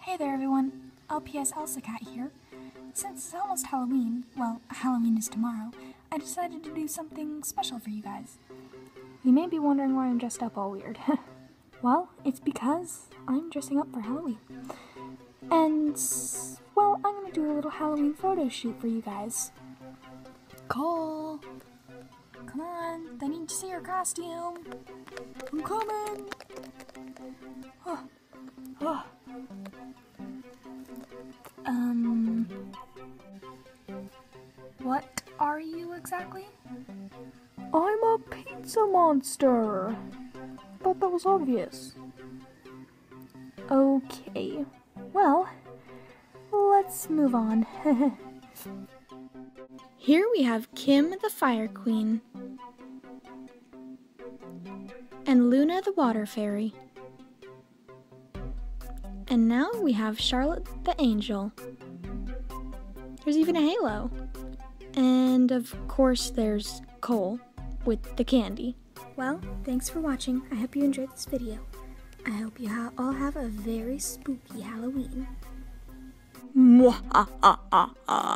Hey there everyone, LPS Elsa Cat here. Since it's almost Halloween, well, Halloween is tomorrow, I decided to do something special for you guys. You may be wondering why I'm dressed up all weird. well, it's because I'm dressing up for Halloween. And, well, I'm gonna do a little Halloween photo shoot for you guys. Cole! Come on, I need to see your costume. I'm coming! What are you exactly? I'm a pizza monster. I thought that was obvious. Okay. Well, let's move on. Here we have Kim the Fire Queen and Luna the Water Fairy. And now we have Charlotte the Angel. There's even a halo. And of course, there's Cole with the candy. Well, thanks for watching. I hope you enjoyed this video. I hope you ha all have a very spooky Halloween. Mwah, ah, ah, ah, ah.